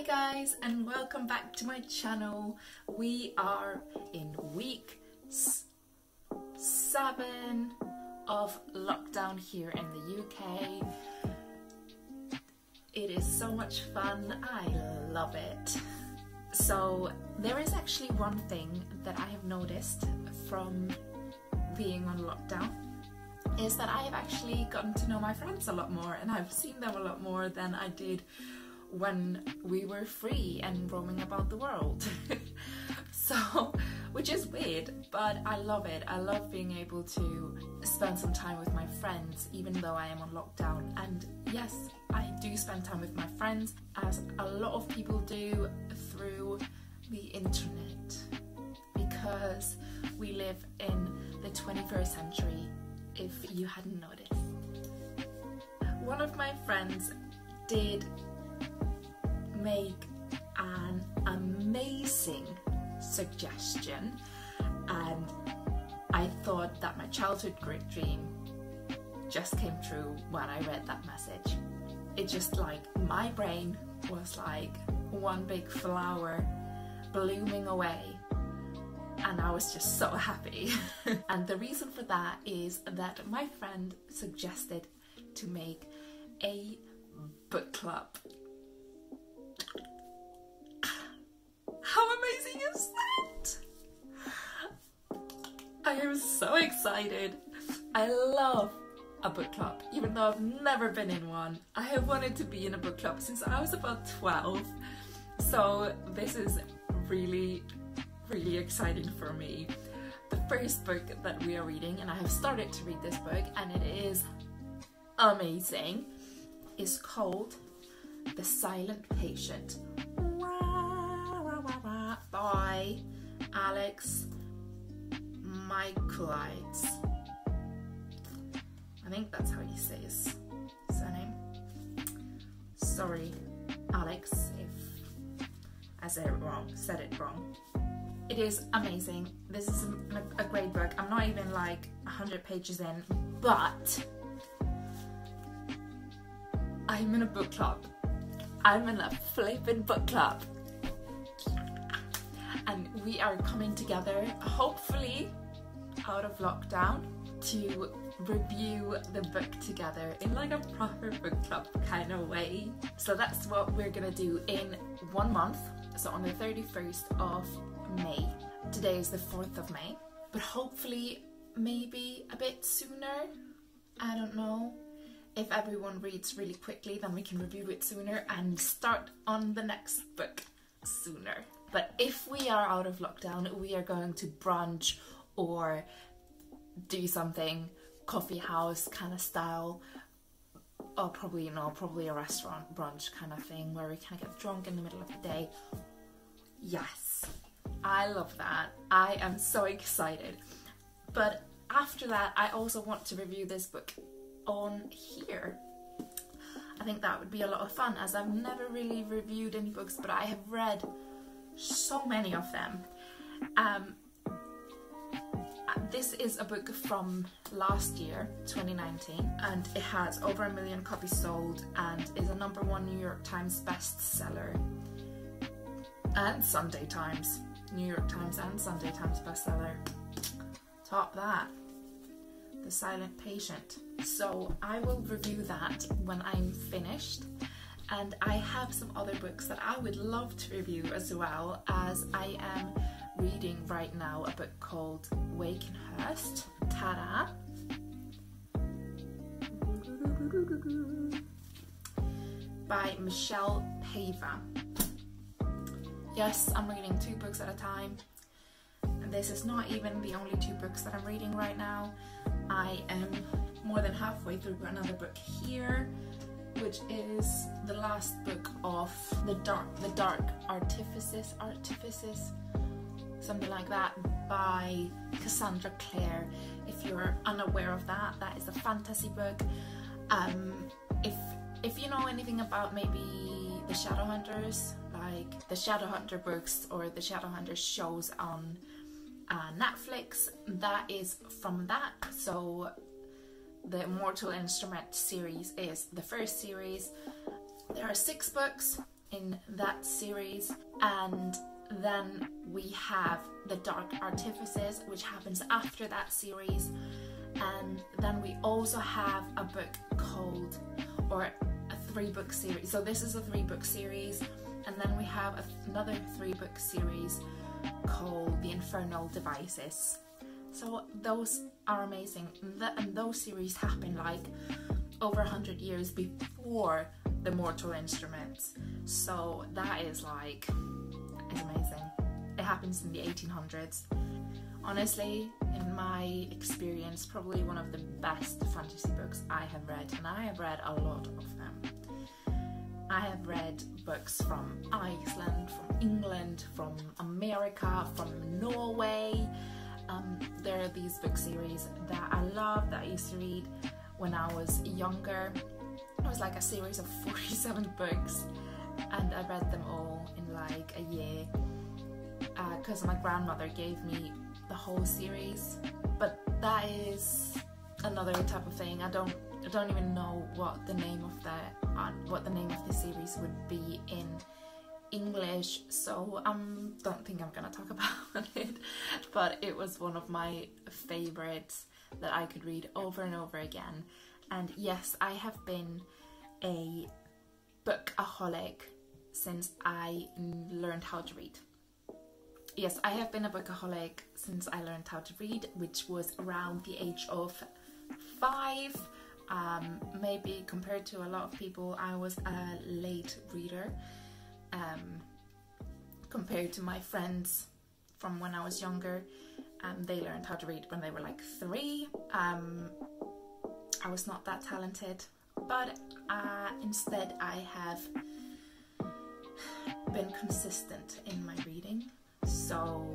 Hi guys and welcome back to my channel. We are in week seven of lockdown here in the UK. It is so much fun, I love it. So there is actually one thing that I have noticed from being on lockdown is that I have actually gotten to know my friends a lot more and I've seen them a lot more than I did when we were free and roaming about the world. so, which is weird, but I love it. I love being able to spend some time with my friends even though I am on lockdown. And yes, I do spend time with my friends as a lot of people do through the internet because we live in the 21st century if you hadn't noticed. One of my friends did make an amazing suggestion and I thought that my childhood great dream just came true when I read that message. It just like my brain was like one big flower blooming away and I was just so happy. and the reason for that is that my friend suggested to make a book club excited. I love a book club, even though I've never been in one. I have wanted to be in a book club since I was about 12. So this is really, really exciting for me. The first book that we are reading, and I have started to read this book, and it is amazing, is called The Silent Patient by Alex Michaelides. I think that's how you say his surname. Sorry, Alex, if I said it wrong, said it wrong. It is amazing. This is a great book. I'm not even like 100 pages in, but I'm in a book club. I'm in a flipping book club and we are coming together, hopefully out of lockdown, to review the book together in like a proper book club kind of way. So that's what we're gonna do in one month, so on the 31st of May. Today is the 4th of May, but hopefully maybe a bit sooner. I don't know. If everyone reads really quickly, then we can review it sooner and start on the next book sooner. But if we are out of lockdown, we are going to brunch or do something coffee house kind of style. Or probably, you know, probably a restaurant brunch kind of thing where we kind of get drunk in the middle of the day. Yes, I love that. I am so excited. But after that, I also want to review this book on here. I think that would be a lot of fun as I've never really reviewed any books, but I have read so many of them. Um, this is a book from last year, 2019, and it has over a million copies sold and is a number one New York Times bestseller and Sunday Times. New York Times and Sunday Times bestseller. Top that. The Silent Patient. So I will review that when I'm finished and I have some other books that I would love to review as well as I am reading right now a book called Wakenhyrst. Ta-da! By Michelle Paver. Yes, I'm reading two books at a time. And this is not even the only two books that I'm reading right now. I am more than halfway through another book here which is the last book of the dark the dark artifices artifices something like that by Cassandra Clare if you're unaware of that that is a fantasy book um, if if you know anything about maybe the Shadowhunters like the Shadowhunter books or the Shadowhunter shows on uh, Netflix that is from that so the Mortal Instrument series is the first series. There are six books. in that series, and then we have The Dark Artifices, which happens after that series, and then we also have a book called, or a three book series. So this is a three book series, and then we have another three book series called The Infernal Devices. So those are amazing, and those series happen like over a 100 years before the Mortal Instruments. So that is like, amazing. It happens in the 1800s. Honestly, in my experience, probably one of the best fantasy books I have read, and I have read a lot of them. I have read books from Iceland, from England, from America, from Norway. Um, there are these book series that I love that I used to read when I was younger. It was like a series of 47 books, and I read them all in like a year because uh, my grandmother gave me the whole series. But that is another type of thing. I don't I don't even know what the name of the uh, what the name of the series would be in English, so I um, don't think I'm gonna talk about it. But it was one of my favorites that I could read over and over again. And yes, I have been a bookaholic since I learned how to read. Yes, I have been a bookaholic since I learned how to read, which was around the age of five. Um, maybe compared to a lot of people, I was a late reader um, compared to my friends from when I was younger. Um, they learned how to read when they were like three. Um, I was not that talented, but uh, instead I have been consistent in my reading, so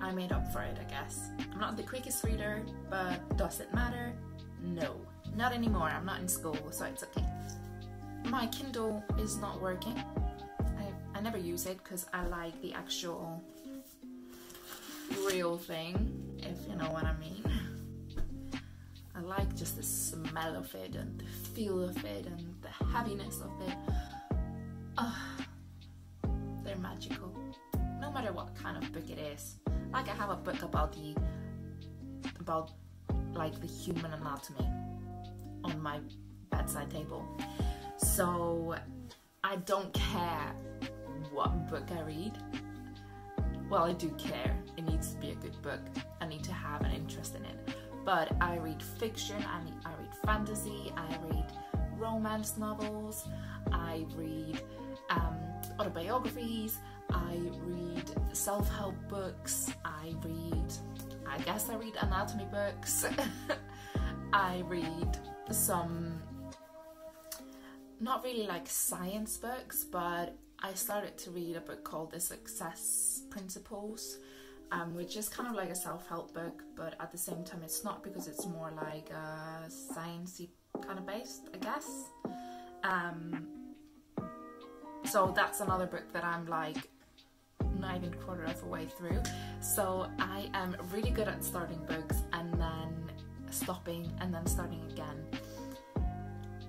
I made up for it, I guess. I'm not the quickest reader, but does it matter? No, not anymore. I'm not in school, so it's okay. My Kindle is not working. I, I never use it because I like the actual real thing, if you know what I mean. I like just the smell of it and the feel of it and the heaviness of it. Oh, they're magical. No matter what kind of book it is. Like I have a book about the about like the human anatomy on my bedside table. So I don't care what book I read well, I do care. It needs to be a good book. I need to have But I read fiction, I, read, I read fantasy, I read romance novels, I read um, autobiographies, I read self help books, I read, I guess I read anatomy books, I read some, not really like science books, but I started to read a book called The Success Principles, um, which is kind of like a self-help book, but at the same time, it's not because it's more like a sciencey kind of based, I guess. Um, so that's another book that I'm like not even quarter of a way through. So I am really good at starting books and then stopping and then starting again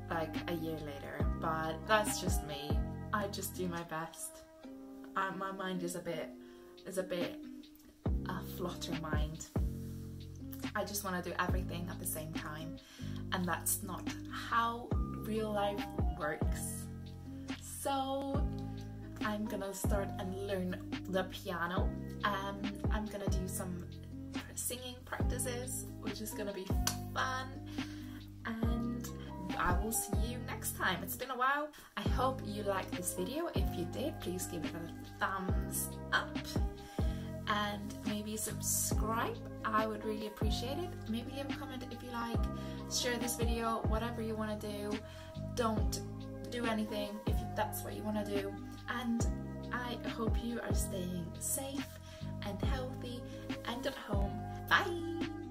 like a year later. But that's just me. I just do my best. My mind is a bit is a bit a flutter mind. I just want to do everything at the same time, and that's not how real life works. So I'm gonna start and learn the piano. Um, I'm gonna do some singing practices, which is gonna be fun. And I will see you next time. It's been a while. I hope you liked this video. If you did, please give it a thumbs up and maybe subscribe. I would really appreciate it. Maybe leave a comment if you like. Share this video, whatever you want to do. Don't do anything if that's what you want to do. And I hope you are staying safe and healthy and at home. Bye!